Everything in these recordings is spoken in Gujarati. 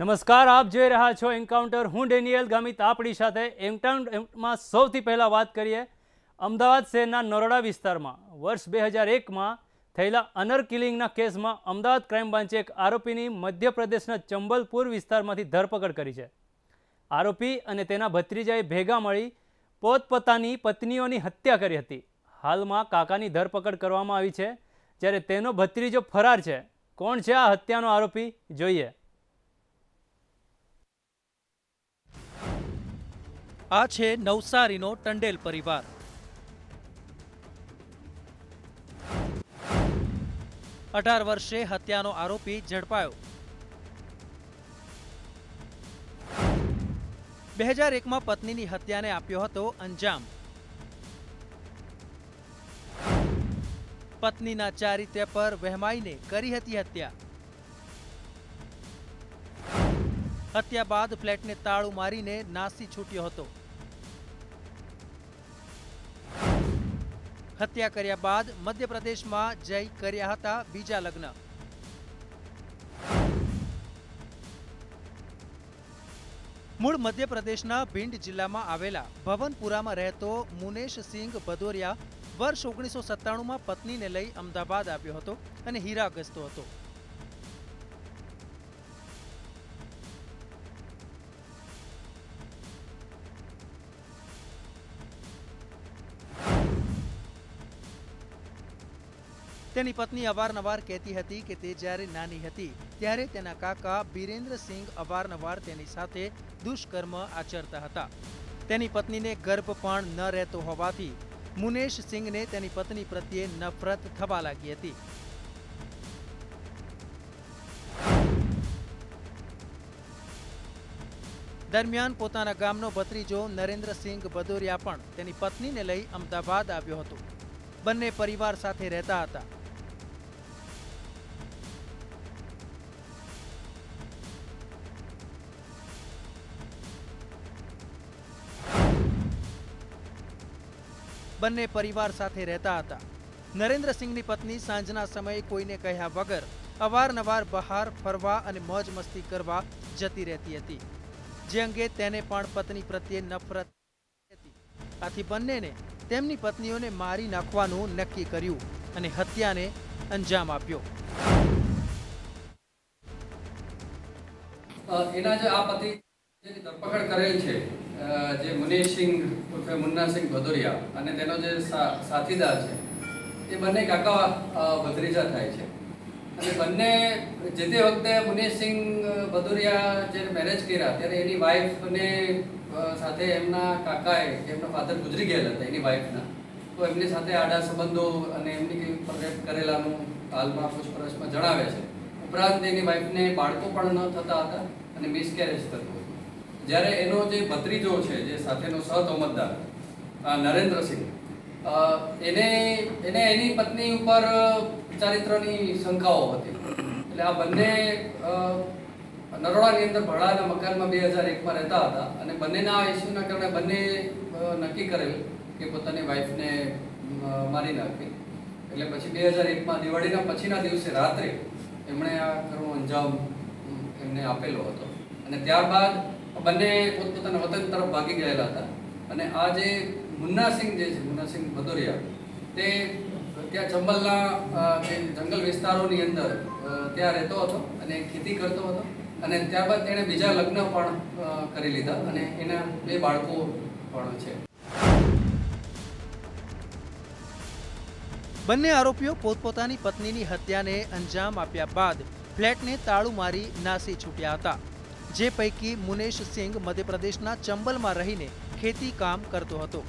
નમસ્કાર, આપ જોઈ રહ્યા છો એન્કાઉન્ટર હું ડેનિયલ ગામિત, આપણી સાથે એન્કાઉન્ટમાં સૌથી પહેલાં વાત કરીએ. અમદાવાદ શહેરના નરોડા વિસ્તારમાં વર્ષ બે હજાર એકમાં થયેલા અનર કિલિંગના કેસમાં અમદાવાદ ક્રાઇમ બ્રાન્ચે એક આરોપીની મધ્યપ્રદેશના ચંબલપુર વિસ્તારમાંથી ધરપકડ કરી છે. આરોપી અને તેના ભત્રીજાએ ભેગા મળી પોતપોતાની પત્નીઓની હત્યા કરી હતી. હાલમાં કાકાની ધરપકડ કરવામાં આવી છે. જ્યારે તેનો ભત્રીજો ફરાર છે. કોણ છે આ હત્યાનો આરોપી? જોઈએ. આ છે નવસારીનો ટંડેલ પરિવાર. અઢાર વર્ષે હત્યાનો આરોપી ઝડપાયો. બે હજાર એકમાં પત્નીની હત્યાને આપ્યો હતો અંજામ. પત્નીના ચારિત્ર્ય પર વહેમાઈને કરી હતી હત્યા. હત્યા બાદ ફ્લેટને તાળું મારીને નાસી છૂટ્યો હતો. હત્યા કર્યા બાદ મધ્યપ્રદેશમાં જઈ કર્યા હતા બીજા લગ્ન. મૂળ મધ્યપ્રદેશના ભિંડ જિલ્લામાં આવેલા ભવનપુરામાં રહેતો મુનેશ સિંઘ ભદોરિયા વર્ષ ઓગણીસો સત્તાણુંમાં પત્નીને લઈ અમદાવાદ આવ્યો હતો અને હીરા ગસતો હતો. તેની પત્ની અવારનવાર કહેતી હતી કે તે જ્યારે નાની હતી, ત્યારે તેના કાકા બિરેન્દ્રસિંહ અવારનવાર તેની સાથે દુષ્કર્મ આચરતા હતા. તેની પત્નીને ગર્ભ પણ ન રહેતો હોવાથી મુનેશ તેની પત્ની પ્રત્યે નફરત થવા લાગી હતી. દરમિયાન પોતાના ગામનો ભત્રીજો નરેન્દ્રસિંહ ભદોરિયા પણ તેની પત્નીને લઈ અમદાવાદ આવ્યો હતો. બંને પરિવાર સાથે રહેતા હતા. બંને પરિવાર સાથે રહેતા હતા. નરેન્દ્રસિંહની પત્ની સાંજના સમયે કોઈને કહ્યા વગર અવારનવાર બહાર ફરવા અને મોજ મસ્તી કરવા જતી રહેતી હતી. જે અંગે તેને પણ પત્ની પ્રત્યે નફરત હતી. આથી બંનેને તેમની પત્નીઓને મારી નાખવાનું નક્કી કર્યું અને હત્યાને અંજામ આપ્યો. એના જે આ પતિ ધરપકડ કરેલ છે જે મુનિસિંહ ઉર્ફે મુન્નાસિંહ ભદોરિયા અને તેનો જે સાથીદાર છે, એ બંને કાકા ભદ્રીજા થાય છે. અને બંને જે તે વખતે મુનિસિંહ ભદોરિયા જ્યારે મેરેજ કર્યા, ત્યારે એની વાઈફને સાથે એમના કાકાએ, એમના ફાધર ગુજરી ગયેલા હતા એની વાઈફના તો એમની સાથે આડા સંબંધો અને એમની કેવી કરેલાનું હાલમાં પૂછપરછમાં જણાવે છે. ઉપરાંત એની વાઈફને બાળકો પણ ન થતા હતા અને મિસકેરેજ થતું જ્યારે એનો જે ભત્રીજો છે, જે સાથેનો સહતોમતદાર નરેન્દ્રસિંહ એને એને એની પત્ની ઉપર ચારિત્રની શંકાઓ હતી. એટલે આ બંને નરોડાની અંદર ભડાના મકાનમાં બે હજાર એકમાં રહેતા હતા અને બંનેના ઇસ્યુના કારણે બંને નક્કી કરેલ કે પોતાની વાઈફને મારી નાખવી એટલે પછી બે હજાર એકમાં દિવાળીના પછીના દિવસે રાત્રે એમણે આ કરવો અંજામ એમને આપેલો હતો. અને ત્યારબાદ બંને પોતપોતાના વતન તરફ ભાગી ગયેલા હતા. અને આ જે મુન્નાસિંહ જે છે, મુન્નાસિંહ ભદોરિયા, તે ત્યાં ચંબલના જંગલ વિસ્તારોની અંદર ત્યાં રહેતો હતો અને ખેતી કરતો હતો. અને ત્યારબાદ તેણે બીજા લગ્ન પણ કરી લીધા અને એના બે બાળકો પણ છે. બંને આરોપીઓ પોતપોતાની પત્નીની હત્યાને અંજામ આપ્યા બાદ ફ્લેટને તાળું મારી નાસી છૂટ્યા હતા. જે પૈકી મુનેશ સિંઘ મધ્યપ્રદેશના ચંબલમાં રહીને ખેતી કામ કરતો હતો.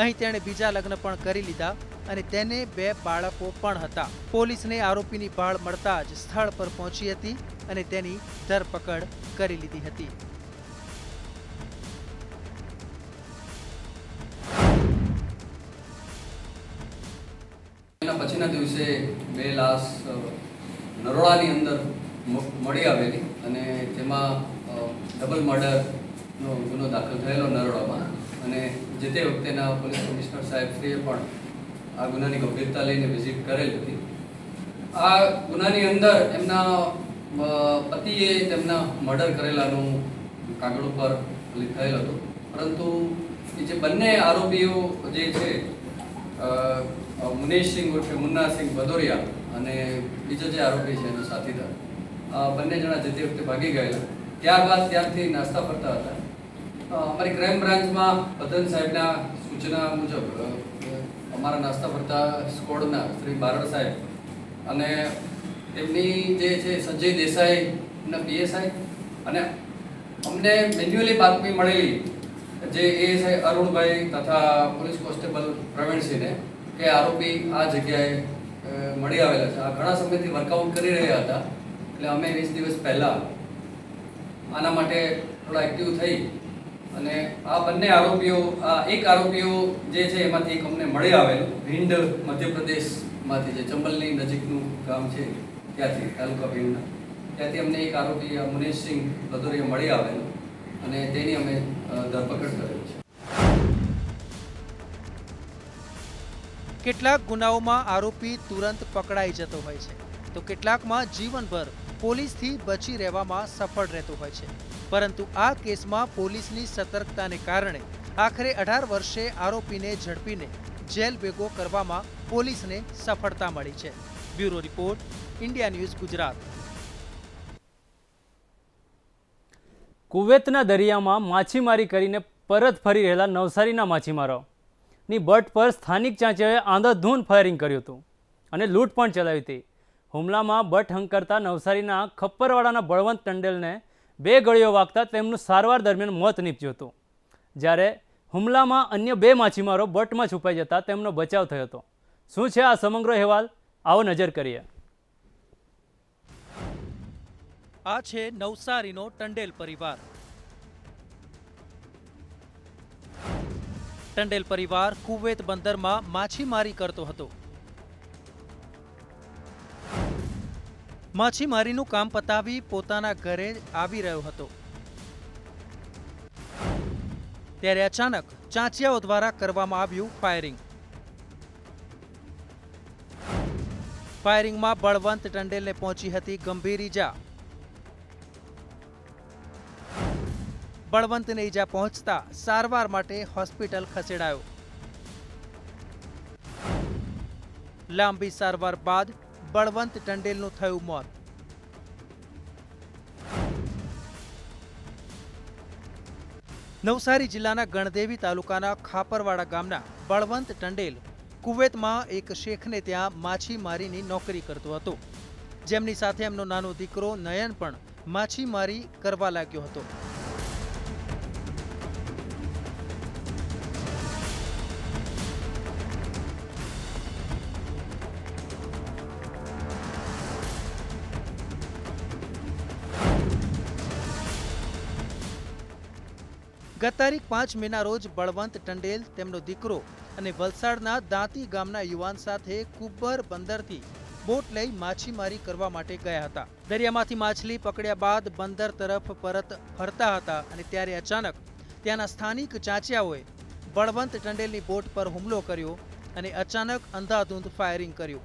અહીં તેણે બીજા લગ્ન પણ કરી લીધા અને તેને બે બાળકો પણ હતા. પોલીસને આરોપીની ભાળ મળતા જ સ્થળ પર પહોંચી હતી અને તેની ધરપકડ કરી લીધી હતી. દિવસે બે લાશ નરોડાની અંદર મળી આવેલી અને તેમાં ડબલ મર્ડરનો ગુનો દાખલ થયેલો નરોડામાં. અને જે તે વખતેના પોલીસ કમિશનર સાહેબશ્રીએ પણ આ ગુનાની ગંભીરતા લઈને વિઝિટ કરેલ હતી. આ ગુનાની અંદર એમના પતિએ તેમના મર્ડર કરેલાનું કાગળ ઉપર થયેલ હતું. પરંતુ જે બંને આરોપીઓ જે છે અ, મુનેશસિંહ ઉર્ફે મુન્નાસિંહ ભદોરિયા અને બીજો જે આરોપી છે એનો સાથીદાર. બંને જણા જતી વખતે ભાગી ગયેલા. ત્યારબાદ ત્યારથી નાસ્તા ફરતા હતા. અમારી ક્રાઇમ બ્રાન્ચમાં પતન સાહેબના સૂચના મુજબ અમારા નાસ્તા ફરતા સ્કોડના શ્રી બારડ સાહેબ અને તેમની જે છે સંજય દેસાઈ એમના પીએસઆઈ અને અમને મેન્યુઅલી બાતમી મળેલી જે એએસઆઈ અરુણભાઈ તથા પોલીસ કોન્સ્ટેબલ પ્રવીણસિંહને કે આરોપી આ જગ્યાએ મળી આવેલા છે. આ ઘણા સમયથી વર્કઆઉટ કરી રહ્યા હતા. એટલે અમે વીસ દિવસ પહેલાં આના માટે થોડા એક્ટિવ થઈ અને આ બંને આરોપીઓ, આ એક આરોપીઓ જે છે એમાંથી એક અમને મળી આવેલું. ભીંડ મધ્યપ્રદેશમાંથી જે ચંબલની નજીકનું ગામ છે, ત્યાંથી તાલુકા ભીંડના. ત્યાંથી અમને એક આરોપી મુનેશસિંહ ભદોરિયા મળી આવેલું અને તેની અમે ધરપકડ કરેલ. કેટલાક ગુનાઓમાં આરોપી તુરંત પકડાઈ જતો હોય છે. તો કેટલાકમાં જીવનભર પોલીસથી બચી રહેવામાં સફળ રહેતો હોય છે. પરંતુ આ કેસમાં પોલીસની સતર્કતાને કારણે આખરે અઢાર વર્ષે આરોપીને ઝડપીને જેલ ભેગો કરવામાં પોલીસને સફળતા મળી છે. Bureau report, India news Gujarat. કુવેતના દરિયામાં માછીમારી કરીને પરત ફરી રહેલા નવસારીના માછીમારોની બટ પર સ્થાનિક ચાંચીઓએ આંધાધૂન ફાયરિંગ કર્યું હતું અને લૂંટ પણ ચલાવી હતી. હુમલામાં બટ હંકરતા નવસારીના ખપ્પરવાડાના બળવંત ટંડેલને બે ગળીઓ વાગતા તેમનું સારવાર દરમિયાન મોત નીપજ્યું હતું. જ્યારે હુમલામાં અન્ય બે માછીમારો બટમાં છુપાઈ જતા તેમનો બચાવ થયો હતો. શું છે આ સમગ્ર અહેવાલ? આવો નજર કરીએ. આ છે નવસારીનો ટંડેલ પરિવાર. ટંડેલ પરિવાર કુવેત બંદરમાં માછીમારી કરતો હતો. માછીમારીનું કામ પતાવી પોતાના ઘરે આવી રહ્યો હતો. ત્યારે અચાનક ચાંચિયાઓ દ્વારા કરવામાં આવ્યું ફાયરિંગ. ફાયરિંગમાં બળવંત ટંડેલને પહોંચી હતી ગંભીર ઈજા. બળવંતને ઈજા પહોંચતા સારવાર માટે હોસ્પિટલ ખસેડાયો. લાંબી સારવાર બાદ બળવંત ટંડેલનું થયું મોત. નવસારી જિલ્લાના ગણદેવી તાલુકાના ખાપરવાડા ગામના બળવંત ટંડેલ કુવેતમાં એક શેખને ત્યાં માછીમારીની નોકરી કરતો હતો. જેમની સાથે એમનો નાનો દીકરો નયન પણ માછીમારી કરવા લાગ્યો હતો. ગત તારીખ પાંચ મેના રોજ બળવંત ટંડેલ, તેમનો દીકરો અને વલસાડના દાંતી ગામના યુવાન સાથે કુબ્બર બંદરથી બોટ લઈ માછીમારી કરવા માટે ગયા હતા. દરિયામાંથી માછલી પકડ્યા બાદ બંદર તરફ પરત ફરતા હતા અને ત્યારે અચાનક ત્યાંના સ્થાનિક ચાંચિયાઓએ બળવંત ટંડેલની બોટ પર હુમલો કર્યો અને અચાનક અંધાધૂંધ ફાયરિંગ કર્યું.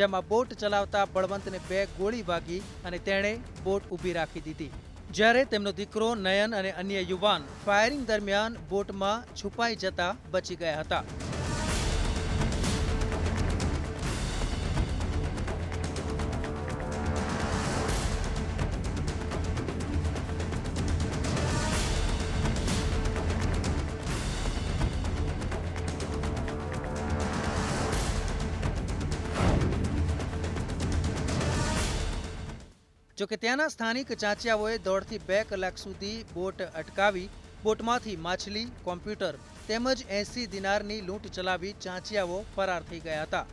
જેમાં બોટ ચલાવતા બળવંતને બે ગોળી વાગી અને તેણે બોટ ઊભી રાખી દીધી. જ્યારે તેમનો દીકરો નયન અને અન્ય યુવાન ફાયરિંગ દરમિયાન બોટમાં છુપાઈ જતા બચી ગયા હતા. જોકે ત્યાંના સ્થાનિક ચાંચિયાઓએ દોઢથી બે કલાક સુધી બોટ અટકાવી, બોટમાંથી માછલી, કોમ્પ્યુટર તેમજ એસી દિનારની લૂંટ ચલાવી ચાંચિયાઓ ફરાર થઈ ગયા હતા.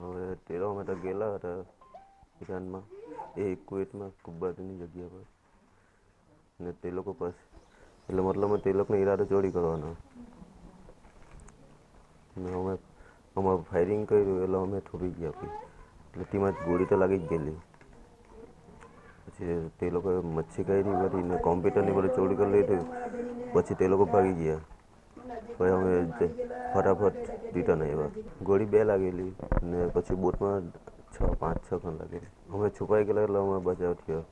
હવે તેરો અમે તો ગયેલા હતા ઈરાનમાં. એ કુવેતમાં કુબ્બારની જગ્યા પર. ને તે લોકો પાસે એટલે મતલબ તે લોકોનો ઈરાદો ચોરી કરવાનો. ને અમે અમારે ફાયરિંગ કર્યું એટલે અમે થોભી ગયા પછી. એટલે તેમાં ગોળી તો લાગી જ ગયેલી. પછી તે લોકોએ મચ્છી કરી બધી ને કોમ્પ્યુટરની બધું ચોરી કરી લીધું. પછી તે લોકો ભાગી ગયા. પછી અમે ફટાફટ રિટર્ન આવ્યા. ગોળી બે લાગેલી ને પછી બોટમાં છ, પાંચ, છ ખણ લાગેલી. અમે છુપાઈ ગયેલા એટલે અમે બચાવ થયો.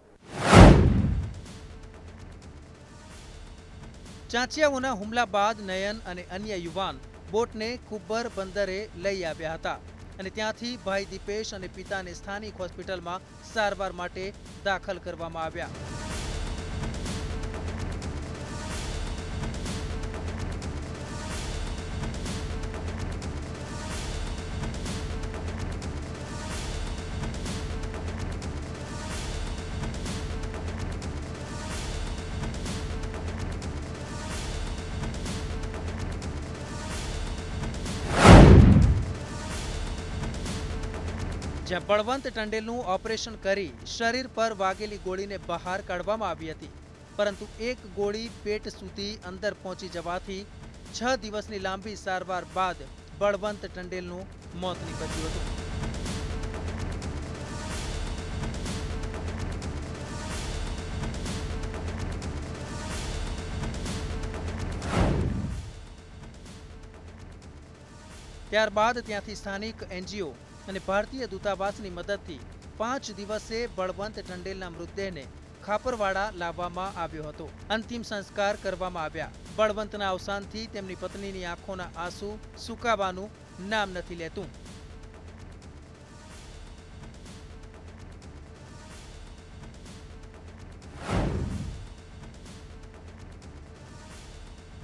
ચાંચિયાઓના હુમલા બાદ નયન અને અન્ય યુવાન બોટને કુબ્બર બંદરે લઈ આવ્યા હતા અને ત્યાંથી ભાઈ દીપેશ અને પિતાને સ્થાનિક હોસ્પિટલમાં સારવાર માટે દાખલ કરવામાં આવ્યા. જ્યાં બળવંત ટંડેલનું ઓપરેશન કરી શરીર પર વાગેલી ગોળીને બહાર કાઢવામાં આવી હતી. પરંતુ એક ગોળી પેટ સુધી અંદર પહોંચી જવાથી છ દિવસની લાંબી સારવાર બાદ બળવંત ટંડેલનું મોત નીપજ્યું હતું. ત્યારબાદ ત્યાંથી સ્થાનિક એનજીઓ અને ભારતીય દૂતાવાસની મદદથી પાંચ દિવસે બળવંત ટંડેલના મૃતદેહને ખાપરવાડા લાવવામાં આવ્યો હતો. અંતિમ સંસ્કાર કરવામાં આવ્યા. બળવંતના અવસાનથી તેમની પત્નીની આંખોના આંસુ સુકાવાનું નામ નથી લેતું.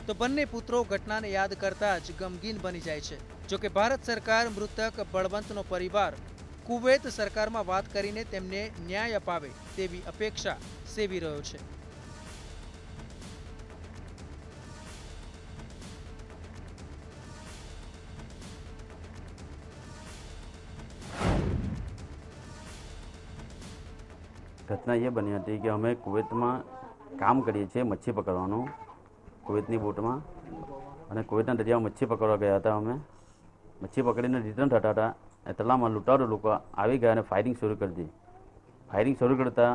તો બંને પુત્રો ઘટનાને યાદ કરતા જ ગમગીન બની જાય છે. જોકે ભારત સરકાર મૃતક બળવંતનો પરિવાર કુવૈત સરકારમાં વાત કરીને તેમને ન્યાય અપાવે તેવી અપેક્ષા સેવી રહ્યો છે. ઘટના એ બની હતી કે અમે કુવૈતમાં કામ કરીએ છીએ મચ્છી પકડવાનું, કુવૈતની બોટમાં. અને કુવૈતના દરિયામાં મચ્છી પકડવા ગયા હતા અમે. મચ્છી પકડીને રિટર્ન થતા હતા એટલામાં લૂંટારો લોકો આવી ગયા અને ફાયરિંગ શરૂ કરી દીધી. ફાયરિંગ શરૂ કરતાં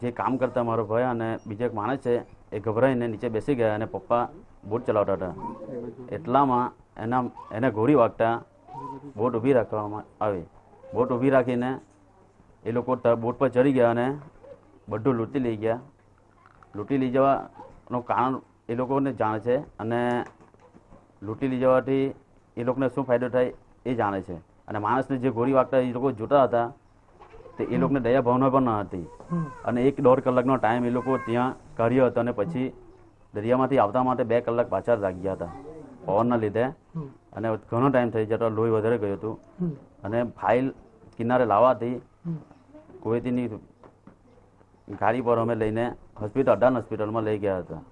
જે કામ કરતા મારો ભાઈ અને બીજો એક માણસ છે, એ ગભરાઈને નીચે બેસી ગયા અને પપ્પા બોટ ચલાવતા હતા. એટલામાં એના, એને ઘોડી વાગતા બોટ ઊભી રાખવામાં આવી. બોટ ઊભી રાખીને એ લોકો બોટ પર ચડી ગયા અને બધું લૂંટી લઈ ગયા. લૂંટી લઈ જવાનું કારણ એ લોકોને જાણે છે અને લૂંટી લઈ જવાથી એ લોકોને શું ફાયદો થાય એ જાણે છે. અને માણસને જે ગોળી વાગતા એ લોકો જોતા હતા તે એ લોકોને દયા ભાવના પણ ન હતી. અને એક દોઢ કલાકનો ટાઈમ એ લોકો ત્યાં કર્યો હતો અને પછી દરિયામાંથી આવતા માટે બે કલાક પાછા લાગ્યા હતા પવનના લીધે. અને ઘણો ટાઈમ થઈ જતો લોહી વધારે ગયું હતું. અને ફાઇલ કિનારે લાવવાથી કુવેતીની ગાડી પર અમે લઈને હોસ્પિટલ અડાન હોસ્પિટલમાં લઈ ગયા હતા.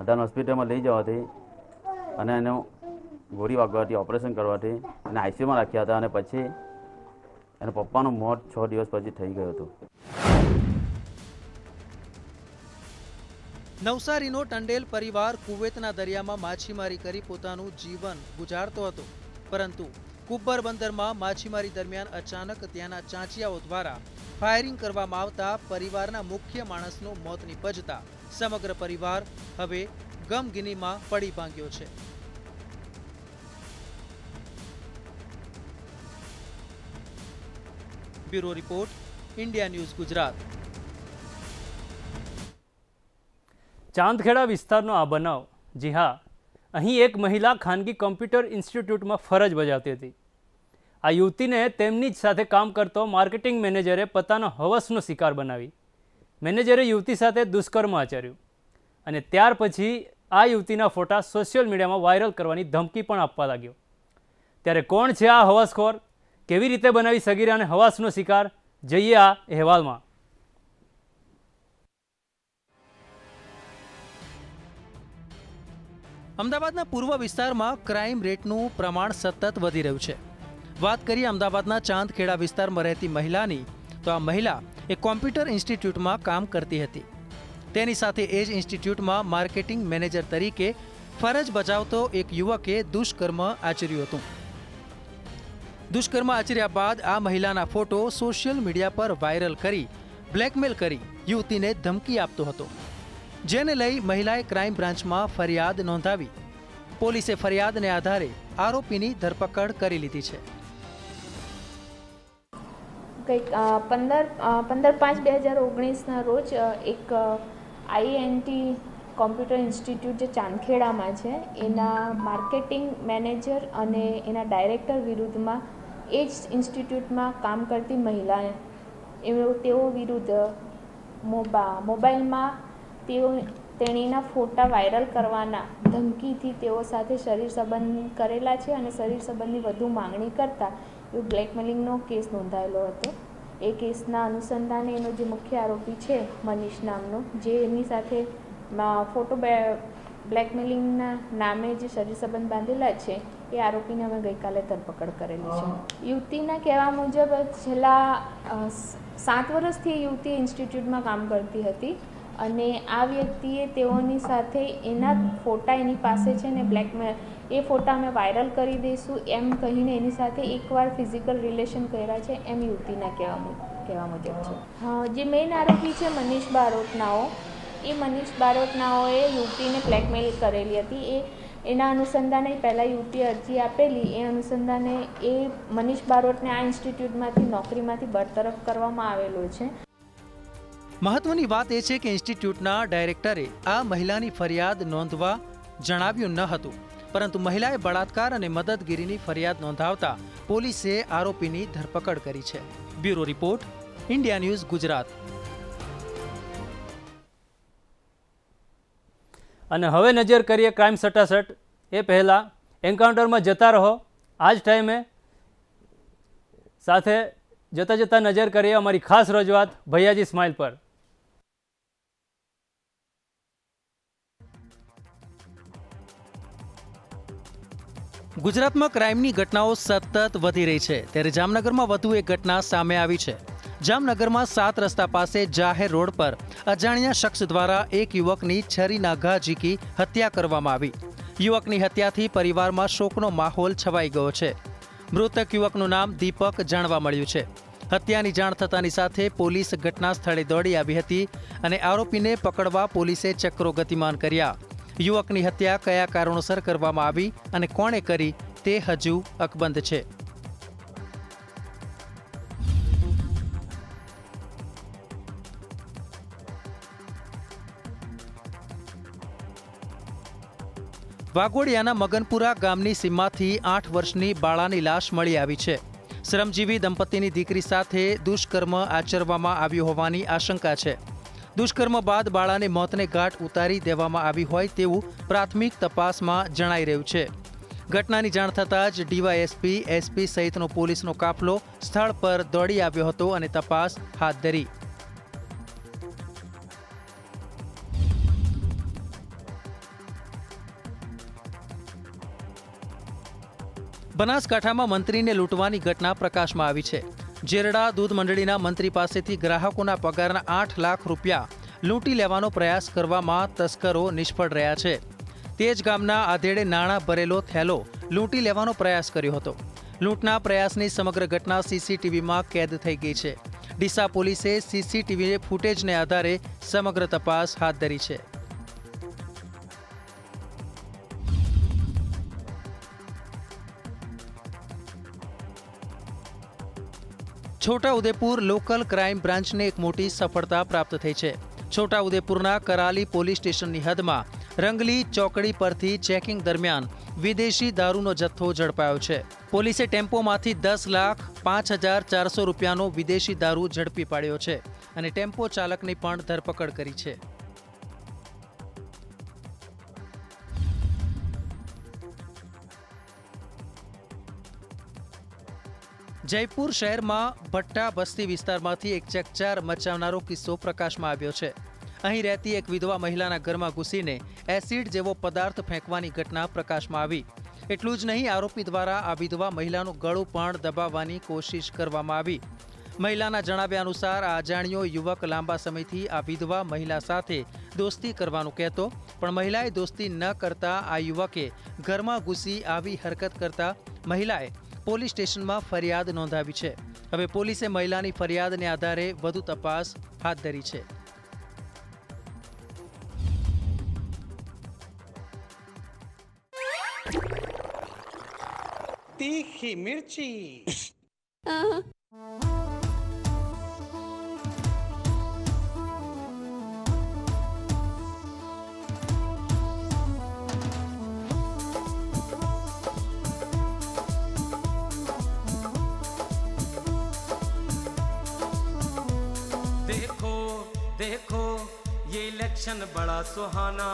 અડાન હોસ્પિટલમાં લઈ જવાથી અને એનો ગોળી વાગવાથી ઓપરેશન કરવાથી એને આઈસીયુમાં રાખ્યા હતા અને પછી એના પપ્પાનું મોત છ દિવસ પછી થઈ ગયું હતું. નવસારીનો ટંડેલ પરિવાર કુવેતના દરિયામાં માછીમારી કરી પોતાનું જીવન ગુજારતો હતો. પરંતુ કુબ્બર બંદરમાં માછીમારી દરમિયાન અચાનક ત્યાંના ચાંચિયાઓ દ્વારા ફાયરિંગ કરવામાં આવતા પરિવારના મુખ્ય માણસનું મોત નિપજતા સમગ્ર પરિવાર હવે ગમગીનીમાં પડી ભાંગ્યો છે. Bureau report, India news Gujarat. Chandkheda વિસ્તારનો આ બનાવ. જી હા, અહીં એક મહિલા ખાનગી કોમ્પ્યુટર ઇન્સ્ટિટ્યૂટમાં ફરજ બજાવતી હતી. આ યુવતીને તેમની જ સાથે કામ કરતો માર્કેટિંગ મેનેજરે પોતાનો હવસનો શિકાર બનાવી. મેનેજરે યુવતી સાથે દુષ્કર્મ આચર્યું. અને ત્યાર પછી આ યુવતીના ફોટા સોશિયલ મીડિયામાં વાયરલ કરવાની ધમકી પણ આપવા લાગ્યો. ત્યારે કોણ છે આ હવાસખોર? કેવી રીતે બનાવી સગીરાને હવાસનો શિકાર? જઈએ આ અહેવાલમાં. અમદાવાદના પૂર્વ વિસ્તારમાં ક્રાઇમ રેટનું પ્રમાણ સતત વધી રહ્યું છે. વાત કરીએ અમદાવાદના ચાંદખેડા વિસ્તારમાં રહેતી મહિલાની, તો આ મહિલા એ કોમ્પ્યુટર ઇન્સ્ટિટ્યૂટમાં કામ કરતી હતી. તેની સાથે એ જ ઇન્સ્ટિટ્યૂટમાં માર્કેટિંગ મેનેજર તરીકે ફરજ બજાવતો એક યુવકે દુષ્કર્મ આચર્યું હતું. દુષ્કર્મ આચર્યા બાદ આ મહિલાના ફોટો સોશિયલ મીડિયા પર વાયરલ કરી, બ્લેકમેલ કરી યુવતીને ધમકી આપતો હતો. જેને લઈ મહિલાએ ક્રાઇમ બ્રાન્ચમાં ફરિયાદ નોંધાવી. પોલીસે ફરિયાદને આધારે આરોપીની ધરપકડ કરી લીધી છે. કંઈક પંદર પંદર પાંચ બે હજાર ઓગણીસના રોજ એક આઈએનટી કોમ્પ્યુટર ઇન્સ્ટિટ્યૂટ જે ચાંદખેડામાં છે, એના માર્કેટિંગ મેનેજર અને એના ડાયરેક્ટર વિરુદ્ધમાં એ જ ઇન્સ્ટિટ્યૂટમાં કામ કરતી મહિલા એઓ તેઓ વિરુદ્ધ મોબા, મોબાઈલમાં તેઓ તેણીના ફોટા વાયરલ કરવાના ધમકીથી તેઓ સાથે શરીર સંબંધ કરેલા છે અને શરીર સંબંધની વધુ માંગણી કરતા એ બ્લેકમેલિંગનો કેસ નોંધાયેલો હતો. એ કેસના અનુસંધાને એનો જે મુખ્ય આરોપી છે મનીષ નામનો, જે એમની સાથે ફોટો બ્લેકમેલિંગના નામે જે શરીર સંબંધ બાંધેલા છે એ આરોપીને અમે ગઈકાલે ધરપકડ કરેલી છે. યુવતીના કહેવા મુજબ છેલ્લા સાત વર્ષથી યુવતી ઇન્સ્ટિટ્યૂટમાં કામ કરતી હતી અને આ વ્યક્તિએ તેઓની સાથે એના ફોટા એની પાસે છે ને બ્લેકમેલ એ ફોટા અમે વાયરલ કરી દઈશું એમ કહીને એની સાથે એકવાર ફિઝિકલ રિલેશન કર્યા છે એમ યુવતીના કહેવા કહેવા મુજબ છે. જે મેઇન આરોપી છે મનીષ બારોટનાઓ એ મનીષ બારોટનાઓએ યુવતીને બ્લેકમેલ કરેલી હતી. એ એના અનુસંધાને પહેલાં યુવતીએ અરજી આપેલી. એ અનુસંધાને એ મનીષ બારોટને આ ઇન્સ્ટિટ્યૂટમાંથી, નોકરીમાંથી બરતરફ કરવામાં આવેલો છે. મહત્વની વાત એ છે કે ઇન્સ્ટિટ્યૂટના ડાયરેક્ટરે આ મહિલાની ફરિયાદ નોંધવા જણાવ્યું ન હતું. પરંતુ મહિલાએ બળાત્કાર અને મદદગીરીની ફરિયાદ નોંધાવતા પોલીસે આરોપીની ધરપકડ કરી છે. Bureau report, India news Gujarat. અને હવે નજર કરીએ ક્રાઇમ સટાસટ. એ પહેલાં એન્કાઉન્ટરમાં જતા રહો. આ જ ટાઈમે સાથે જતાં જતાં નજર કરીએ અમારી ખાસ રજૂઆત ભૈયાજી સ્માઇલ પર. ગુજરાતમાં ક્રાઇમની ઘટનાઓ સતત વધી રહી છે. ત્યારે જામનગરમાં વધુ એક ઘટના સામે આવી છે. જામનગરમાં સાત રસ્તા પાસે જાહેર રોડ પર અજાણ્યા શખ્સ દ્વારા એક યુવકની છરીના ઘા ઝીકી હત્યા કરવામાં આવી. યુવકની હત્યાથી પરિવારમાં શોકનો માહોલ છવાઈ ગયો છે. મૃતક યુવકનું નામ દીપક જાણવા મળ્યું છે. હત્યાની જાણ થતાની સાથે પોલીસ ઘટના સ્થળે દોડી આવી હતી અને આરોપીને પકડવા પોલીસે ચક્રો ગતિમાન કર્યા. યુવકની હત્યા કયા કારણોસર કરવામાં આવી અને કોણે કરી તે હજુ અકબંધ છે. વાઘોડિયાના મગનપુરા ગામની સીમમાંથી આઠ વર્ષની બાળાની લાશ મળી આવી છે. શ્રમજીવી દંપતીની દીકરી સાથે દુષ્કર્મ આચરવામાં આવ્યું હોવાની આશંકા છે. દુષ્કર્મ બાદ બાળાને મોતને ઘાટ ઉતારી દેવામાં આવી હોય તેવું પ્રાથમિક તપાસમાં જણાઈ રહ્યું છે. ઘટનાની જાણ થતાં જ ડીવાયએસપી, એસપી સહિતનો પોલીસનો કાફલો સ્થળ પર દોડી આવ્યો હતો અને તપાસ હાથ ધરી. બનાસકાંઠામાં મંત્રીને લૂંટવાની ઘટના પ્રકાશમાં આવી છે. જેરડા દૂધ મંડળીના મંત્રી પાસેથી ગ્રાહકોના પગારના આઠ લાખ રૂપિયા લૂંટી લેવાનો પ્રયાસ કરવામાં તસ્કરો નિષ્ફળ રહ્યા છે. તે જ ગામના આધેડે નાણાં ભરેલો થેલો લૂંટી લેવાનો પ્રયાસ કર્યો હતો. લૂંટના પ્રયાસની સમગ્ર ઘટના સીસીટીવીમાં કેદ થઈ ગઈ છે. ડીસા પોલીસે સીસીટીવી ફૂટેજને આધારે સમગ્ર તપાસ હાથ ધરી છે. છોટાઉદેપુર લોકલ ક્રાઇમ બ્રાન્ચને એક મોટી સફળતા પ્રાપ્ત થઈ છે. છોટાઉદેપુરના કરાલી પોલીસ સ્ટેશનની હદમાં રંગલી ચોકડી પરથી ચેકિંગ દરમિયાન વિદેશી દારૂનો જથ્થો ઝડપાયો છે. પોલીસે ટેમ્પોમાંથી દસ લાખ પાંચ હજાર ચારસો રૂપિયાનો વિદેશી દારૂ ઝડપી પાડ્યો છે અને ટેમ્પો ચાલકની પણ ધરપકડ કરી છે. જયપુર શહેરમાં ભટ્ટા બસ્તી વિસ્તારમાંથી એક ચકચાર મચાવનારો કિસ્સો પ્રકાશમાં આવ્યો છે. અહીં રહેતી એક વિધવા મહિલાના ઘરમાં ઘૂસીને એસિડ જેવો પદાર્થ ફેંકવાની ઘટના પ્રકાશમાં આવી. એટલું જ નહીં, આરોપી દ્વારા આ વિધવા મહિલાનું ગળું પણ દબાવવાની કોશિશ કરવામાં આવી. મહિલાના જણાવ્યા અનુસાર, આ અજાણ્યો યુવક લાંબા સમયથી આ વિધવા મહિલા સાથે દોસ્તી કરવાનું કહેતો, પણ મહિલાએ દોસ્તી ન કરતા આ યુવકે ઘરમાં ઘૂસી આવી હરકત કરતા મહિલાએ પોલીસ સ્ટેશનમાં ફરિયાદ નોંધાવી છે. હવે પોલીસે મહિલાની ફરિયાદને આધારે વધુ તપાસ હાથ ધરી છે. તીખી મિર્ચી. सुहाना,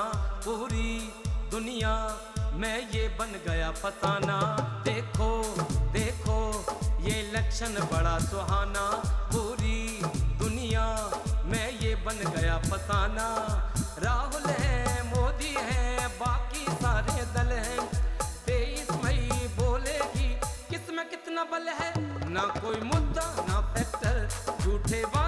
पूरी दुनिया में ये बन गया फसाना। देखो देखो, ये इलेक्शन बड़ा सुहाना। पूरी दुनिया में ये बन गया फसाना। राहुल है, मोदी है, बाकी सारे दल हैं। तेईस मई बोलेगी किसमें कितना बल है? ना कोई मुद्दा, ना फैक्टर झूठे वादों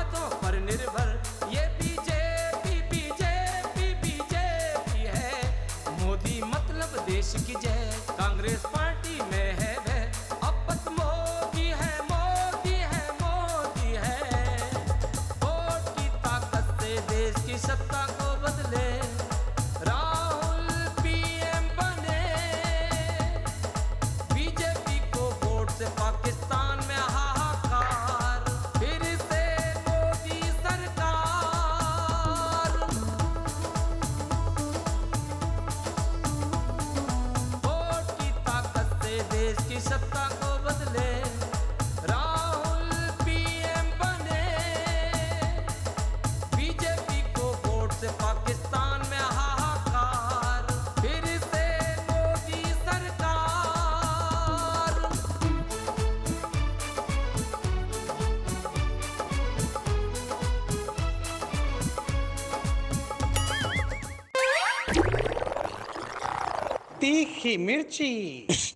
તીખી મિર્ચી